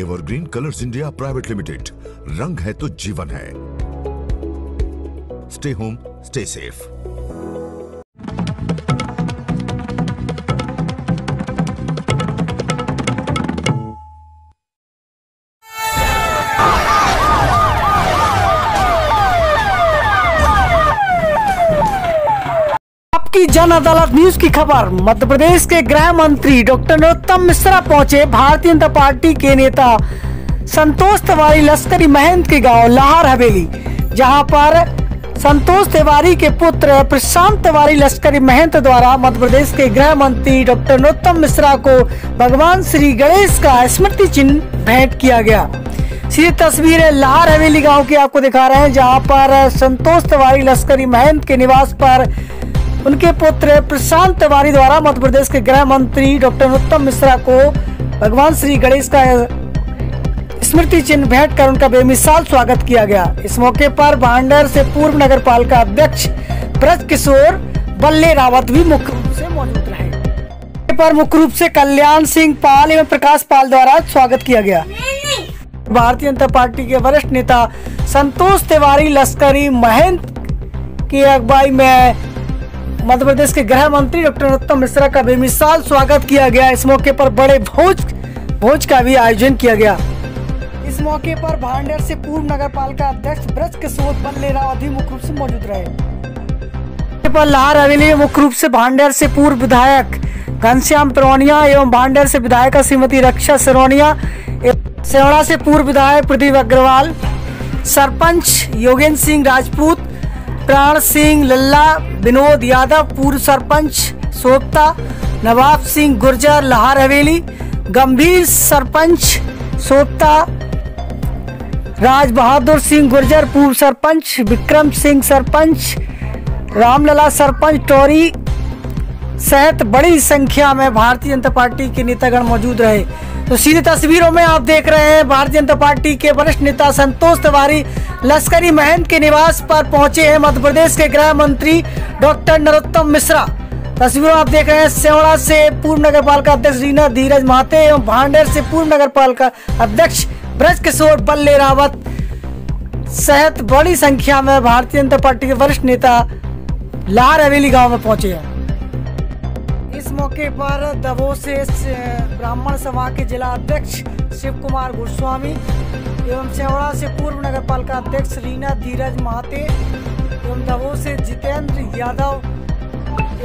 Evergreen Colors India private limited रंग है तो जीवन है। स्टे होम स्टे सेफ़ आपकी जन अदालत न्यूज़ की खबर। मध्य प्रदेश के गृह मंत्री डॉक्टर नरोत्तम मिश्रा पहुँचे भारतीय जनता पार्टी के नेता संतोष तिवारी लश्करी महंत के गाँव लाहौर हवेली, जहाँ पर संतोष तिवारी के पुत्र प्रशांत तिवारी लश्करी महंत द्वारा मध्य प्रदेश के गृह मंत्री डॉक्टर नरोत्तम मिश्रा को भगवान श्री गणेश का स्मृति चिन्ह भेंट किया गया। सीधी तस्वीरें लाहौर हवेली गाँव की आपको दिखा रहे हैं, जहाँ पर संतोष तिवारी लश्करी महंत के निवास पर उनके पुत्र प्रशांत तिवारी द्वारा मध्य प्रदेश के गृह मंत्री डॉक्टर नरोत्तम मिश्रा को भगवान श्री गणेश का स्मृति चिन्ह भेंट कर उनका बेमिसाल स्वागत किया गया। इस मौके पर भांडर से पूर्व नगर पालिका अध्यक्ष ब्रज किशोर बल्ले रावत भी मुख्य रूप से मौजूद रहे। पर मुख्य रूप से कल्याण सिंह पाल एवं प्रकाश पाल द्वारा स्वागत किया गया। भारतीय जनता पार्टी के वरिष्ठ नेता संतोष तिवारी, लश्करी महंत की अगुवाई में मध्य प्रदेश के गृह मंत्री डॉक्टर नरोत्तम मिश्रा का बेमिसाल स्वागत किया गया। इस मौके पर बड़े भोज भोज का भी आयोजन किया गया। इस मौके पर भांडेर से पूर्व नगर पालिका अध्यक्ष ब्रज किशोर बल्ले राव भी मुख्य रूप से मौजूद रहे। पर लाहौर हवेली मुख्य रूप से भांडेर से पूर्व विधायक घनश्याम परौनिया एवं भांडेर से विधायक श्रीमती रक्षा सरौनिया सेवड़ा से पूर्व विधायक प्रदीप अग्रवाल, सरपंच योगेंद्र सिंह राजपूत, प्राण सिंह लल्ला विनोद यादव, पूर्व सरपंच सोपता, नवाब सिंह गुर्जर, लाहौर हवेली, गंभीर सरपंच सोपता राज बहादुर सिंह गुर्जर, पूर्व सरपंच विक्रम सिंह सरपंच, रामलला सरपंच, टोरी सहित बड़ी संख्या में भारतीय जनता पार्टी के नेतागण मौजूद रहे। तो सीधे तस्वीरों में आप देख रहे हैं, भारतीय जनता पार्टी के वरिष्ठ नेता संतोष तिवारी लश्करी महंत के निवास पर पहुँचे हैं मध्य प्रदेश के गृह मंत्री डॉक्टर नरोत्तम मिश्रा। तस्वीरों आप देख रहे हैं सेवड़ा से पूर्व नगर पालिका अध्यक्ष रीना धीरज महाते एवं भांडेर से पूर्व नगर पालिका अध्यक्ष ब्रज किशोर बल्ले रावत। सहित बड़ी संख्या में भारतीय जनता पार्टी के वरिष्ठ नेता लाहौर हवेली गाँव में पहुँचे हैं। इस मौके पर दबो से ब्राह्मण सभा के जिला अध्यक्ष शिव कुमार गोस्वामी एवं सेवड़ा से पूर्व नगर पालिका अध्यक्ष रीना धीरज महाते एवं दबो से जितेंद्र यादव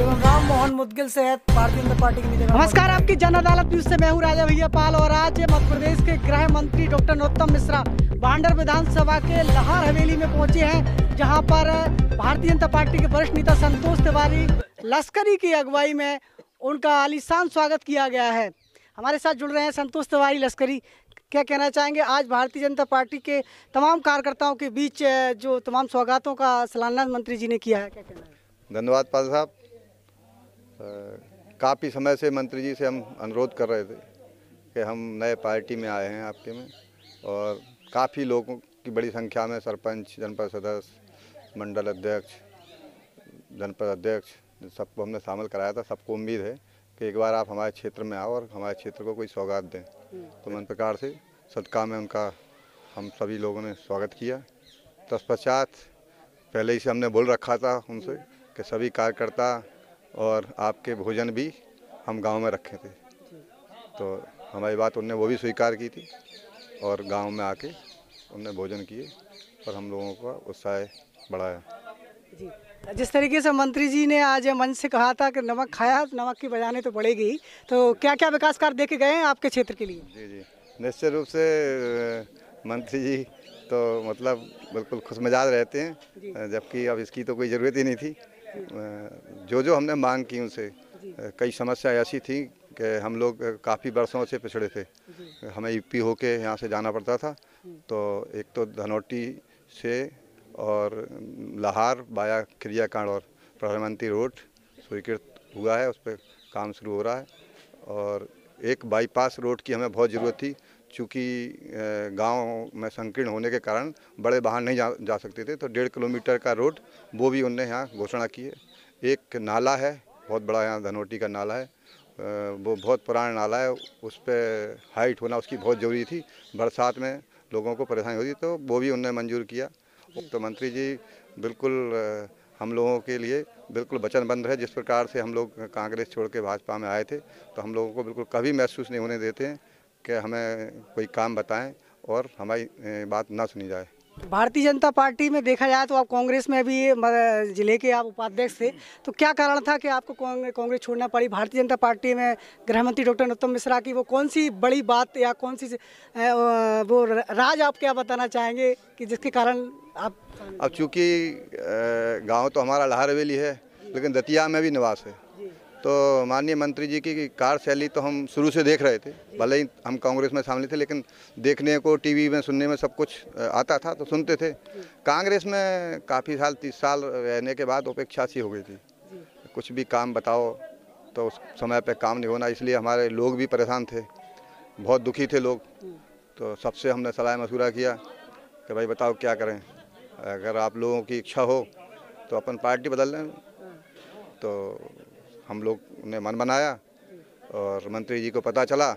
एवं राम मोहन मुदगिल सहित भारतीय जनता पार्टी के नमस्कार, आपकी जन अदालत न्यूज़ से मैं हूँ राजा भैया पाल और आज मध्य प्रदेश के गृह मंत्री डॉक्टर नरोत्तम मिश्रा भांडर विधानसभा के लाहौर हवेली में पहुँचे हैं, जहाँ पर भारतीय जनता पार्टी के वरिष्ठ नेता संतोष तिवारी लश्करी की अगुवाई में उनका आलिशान स्वागत किया गया है। हमारे साथ जुड़ रहे हैं संतोष तिवारी लश्करी क्या कहना चाहेंगे? आज भारतीय जनता पार्टी के तमाम कार्यकर्ताओं के बीच जो तमाम स्वागतों का सलाना मंत्री जी ने किया है, क्या कहना है? धन्यवाद पाल साहब। काफ़ी समय से मंत्री जी से हम अनुरोध कर रहे थे कि हम नए पार्टी में आए हैं आपके में और काफ़ी लोगों की बड़ी संख्या में सरपंच, जनपद सदस्य, मंडल अध्यक्ष, जनपद अध्यक्ष, सबको हमने शामिल कराया था, सबको उम्मीद है कि एक बार आप हमारे क्षेत्र में आओ और हमारे क्षेत्र को कोई सौगात दें। तो मन प्रकार से सदका में उनका हम सभी लोगों ने स्वागत किया। तत्पश्चात पहले ही से हमने बोल रखा था उनसे कि सभी कार्यकर्ता और आपके भोजन भी हम गाँव में रखे थे। तो हमारी बात उनने वो भी स्वीकार की थी और गाँव में आके उनने भोजन किए और हम लोगों का उत्साह बढ़ाया। जी। जिस तरीके से मंत्री जी ने आज मंच से कहा था कि नमक खाया नमक की बजाने तो पड़ेगी। तो क्या क्या विकास कार्य देखे गए हैं आपके क्षेत्र के लिए? जी जी। निश्चित रूप से मंत्री जी तो मतलब बिल्कुल खुश मिजाज रहते हैं जबकि अब इसकी तो कोई ज़रूरत ही नहीं थी। जो। जो हमने मांग की उनसे कई समस्या ऐसी थी कि हम लोग काफ़ी वर्षों से पिछड़े थे। हमें यूपी होके यहाँ से जाना पड़ता था। तो एक तो धनौटी से और लाहौर बाया क्रियाकांड और प्रधानमंत्री रोड स्वीकृत हुआ है उस पर काम शुरू हो रहा है। और एक बाईपास रोड की हमें बहुत ज़रूरत थी चूँकि गाँव में संकीर्ण होने के कारण बड़े वाहन नहीं जा, जा सकते थे तो डेढ़ किलोमीटर का रोड वो भी उनने यहाँ घोषणा की है। एक नाला है बहुत बड़ा यहाँ धनोटी का नाला है वो बहुत पुराना नाला है उस पर हाइट होना उसकी बहुत ज़रूरी थी। बरसात में लोगों को परेशानी होती तो वो भी उनने मंजूर किया। तो मंत्री जी, बिल्कुल हम लोगों के लिए बिल्कुल वचनबद्ध है जिस प्रकार से हम लोग कांग्रेस छोड़ के भाजपा में आए थे तो हम लोगों को बिल्कुल कभी महसूस नहीं होने देते हैं कि हमें कोई काम बताएँ और हमारी बात ना सुनी जाए। भारतीय जनता पार्टी में देखा जाए तो आप कांग्रेस में भी ज़िले के आप उपाध्यक्ष थे तो क्या कारण था कि आपको कांग्रेस छोड़ना पड़ी? भारतीय जनता पार्टी में गृह मंत्री डॉक्टर नरोत्तम मिश्रा की वो कौन सी बड़ी बात या कौन सी वो राज आप क्या बताना चाहेंगे कि जिसके कारण आप अब चूँकि गाँव तो हमारा लाहौर हवेली है, लेकिन दतिया में भी निवास है। तो माननीय मंत्री जी की कार्यशैली तो हम शुरू से देख रहे थे, भले ही हम कांग्रेस में शामिल थे, लेकिन देखने को, टीवी में, सुनने में सब कुछ आता था तो सुनते थे। कांग्रेस में काफ़ी साल, तीस साल रहने के बाद उपेक्षा सी हो गई थी। कुछ भी काम बताओ तो उस समय पे काम नहीं होना, इसलिए हमारे लोग भी परेशान थे। बहुत दुखी थे लोग। तो सबसे हमने सलाह मशूरा किया कि भाई बताओ क्या करें। अगर आप लोगों की इच्छा हो तो अपन पार्टी बदल लें। तो हम लोग ने मन बनाया और मंत्री जी को पता चला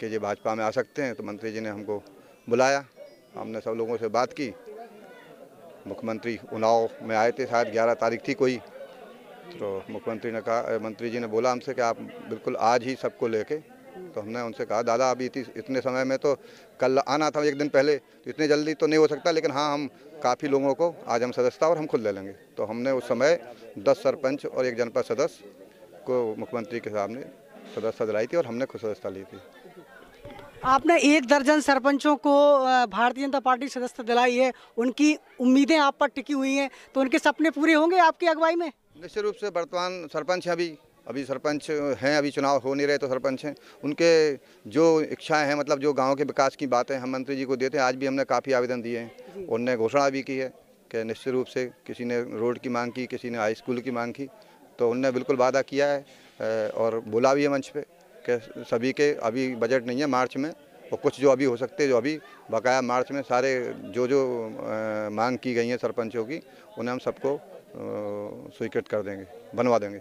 कि ये भाजपा में आ सकते हैं तो मंत्री जी ने हमको बुलाया। हमने सब लोगों से बात की। मुख्यमंत्री उन्नाव में आए थे, शायद ग्यारह तारीख थी कोई। तो मुख्यमंत्री ने कहा मंत्री जी ने बोला हमसे कि आप बिल्कुल आज ही सबको लेके। तो हमने उनसे कहा, दादा, अभी इतनी, इतने समय में तो कल आना था एक दिन पहले तो इतनी जल्दी तो नहीं हो सकता, लेकिन हाँ हम काफ़ी लोगों को, आज हम सदस्यता और हम खुद ले लेंगे। तो हमने उस समय दस सरपंच और एक जनपद सदस्य को मुख्यमंत्री के सामने सदस्यता दिलाई थी और हमने खुद सदस्यता ली थी। आपने एक दर्जन सरपंचों को भारतीय जनता पार्टी सदस्यता दिलाई है। उनकी उम्मीदें आप पर टिकी हुई हैं। तो उनके सपने पूरे होंगे आपकी अगुवाई में? निश्चित रूप से वर्तमान सरपंच हैं अभी। अभी सरपंच हैं अभी चुनाव हो नहीं रहे तो सरपंच हैं। उनके जो इच्छाएँ हैं मतलब जो गाँव के विकास की बातें हम मंत्री जी को देते हैं आज भी हमने काफ़ी आवेदन दिए हैं। उनने घोषणा भी की है कि निश्चित रूप से किसी ने रोड की मांग की किसी ने हाई स्कूल की मांग की। तो उनने बिल्कुल वादा किया है और बोला भी है मंच पे कि सभी के अभी बजट नहीं है मार्च में और कुछ जो अभी हो सकते जो अभी बकाया मार्च में सारे जो जो मांग की गई हैं सरपंचों की उन्हें हम सबको स्वीकृत कर देंगे बनवा देंगे।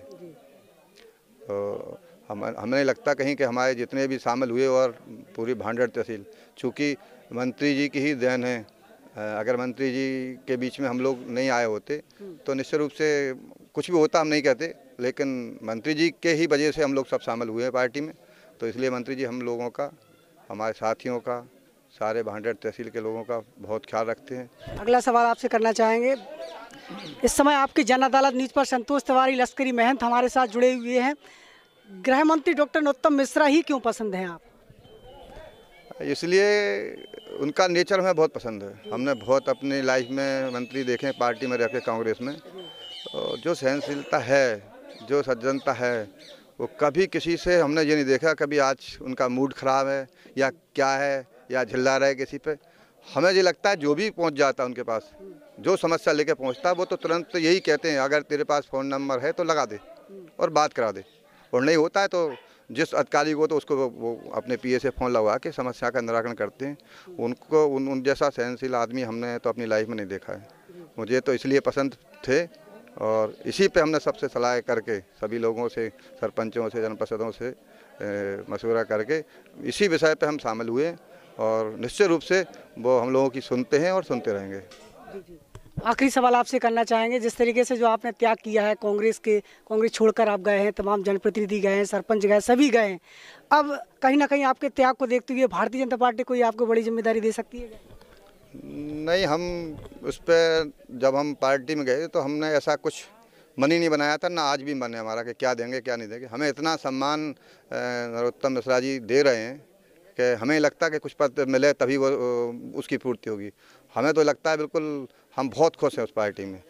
तो हम हमें नहीं लगता कहीं कि हमारे जितने भी शामिल हुए और पूरी भांडर तहसील चूँकि मंत्री जी की ही देन है अगर मंत्री जी के बीच में हम लोग नहीं आए होते तो निश्चित रूप से कुछ भी होता हम नहीं कहते, लेकिन मंत्री जी के ही वजह से हम लोग सब शामिल हुए हैं पार्टी में। तो इसलिए मंत्री जी हम लोगों का, हमारे साथियों का, सारे भांडर तहसील के लोगों का बहुत ख्याल रखते हैं। अगला सवाल आपसे करना चाहेंगे। इस समय आपकी जन अदालत न्यूज़ पर संतोष तिवारी, लश्करी महंत हमारे साथ जुड़े हुए हैं। गृह मंत्री डॉक्टर नरोत्तम मिश्रा ही क्यों पसंद हैं आप? इसलिए उनका नेचर हमें बहुत पसंद है। हमने बहुत अपनी लाइफ में मंत्री देखे पार्टी में रह के कांग्रेस में। और जो सहनशीलता है, जो सज्जनता है, वो कभी किसी से हमने ये नहीं देखा कभी आज उनका मूड खराब है या क्या है या झिल्ला रहा है किसी पे। हमें ये लगता है जो भी पहुँच जाता है उनके पास, जो समस्या लेके पहुँचता है, वो तो तुरंत यही कहते हैं, अगर तेरे पास फ़ोन नंबर है तो लगा दे और बात करा दे। और नहीं होता है तो जिस अधिकारी को तो उसको वो, अपने पीए से फ़ोन लगवा के समस्या का निराकरण करते हैं। उनको उन, उन जैसा सहनशील आदमी हमने तो अपनी लाइफ में नहीं देखा है। मुझे तो इसलिए पसंद थे और इसी पे हमने सबसे सलाह करके सभी लोगों से सरपंचों से जनप्रतिनिधियों से मशवरा करके इसी विषय पे हम शामिल हुए और निश्चित रूप से वो हम लोगों की सुनते हैं और सुनते रहेंगे। आखिरी सवाल आपसे करना चाहेंगे, जिस तरीके से जो आपने त्याग किया है कांग्रेस के, कांग्रेस छोड़कर आप गए हैं, तमाम जनप्रतिनिधि गए हैं, सरपंच गए सभी गए हैं। अब कहीं ना कहीं आपके त्याग को देखते हुए भारतीय जनता पार्टी कोई आपको बड़ी ज़िम्मेदारी दे सकती है? नहीं, हम उस पर जब हम पार्टी में गए तो हमने ऐसा कुछ मन ही नहीं बनाया था, ना आज भी मन है हमारा कि क्या देंगे, क्या नहीं देंगे। हमें इतना सम्मान नरोत्तम मिश्रा जी दे रहे हैं कि हमें लगता है कि कुछ पद मिले तभी वो, उसकी पूर्ति होगी। हमें तो लगता है बिल्कुल हम बहुत खुश हैं उस पार्टी में।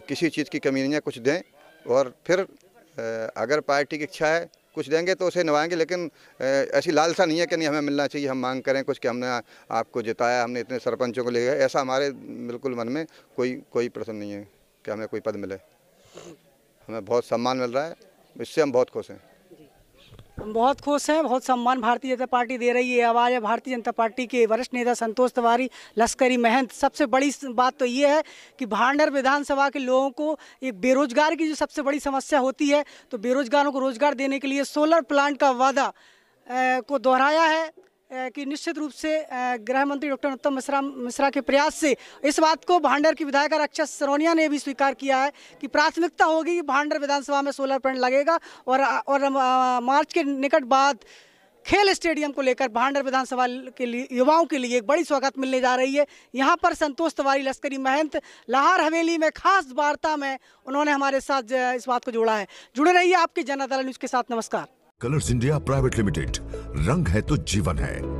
किसी चीज़ की कमी नहीं है, कुछ दें। और फिर अगर पार्टी की इच्छा है, कुछ देंगे तो उसे निभाएँगे, लेकिन ऐसी लालसा नहीं है कि नहीं हमें मिलना चाहिए, हम मांग करें कुछ कि हमने आपको जिताया, हमने इतने सरपंचों को ले गए। ऐसा हमारे बिल्कुल मन में कोई कोई प्रश्न नहीं है कि हमें कोई पद मिले। हमें बहुत सम्मान मिल रहा है, इससे हम बहुत खुश हैं। हम बहुत खुश हैं, बहुत सम्मान भारतीय जनता पार्टी दे रही है। आवाज़ है भारतीय जनता पार्टी के वरिष्ठ नेता संतोष तिवारी, लश्करी महंत। सबसे बड़ी बात तो ये है कि भांडर विधानसभा के लोगों को एक बेरोजगार की जो सबसे बड़ी समस्या होती है तो बेरोजगारों को रोज़गार देने के लिए सोलर प्लांट का वादा को दोहराया है। कि निश्चित रूप से गृह मंत्री डॉक्टर उत्तम मिश्रा मिश्रा के प्रयास से इस बात को भांडर की विधायक रक्षा सरोनिया ने भी स्वीकार किया है कि प्राथमिकता होगी कि भांडर विधानसभा में सोलर प्लांट लगेगा और और मार्च के निकट बाद खेल स्टेडियम को लेकर भांडर विधानसभा के लिए, युवाओं के लिए एक बड़ी स्वागत मिलने जा रही है। यहाँ पर संतोष तिवारी, लश्करी महंत, लाहौर हवेली में खास वार्ता में उन्होंने हमारे साथ इस बात को जोड़ा है। जुड़े रहिए आपके जनता न्यूज़ के साथ। नमस्कार। Colors India private limited. रंग है तो जीवन है।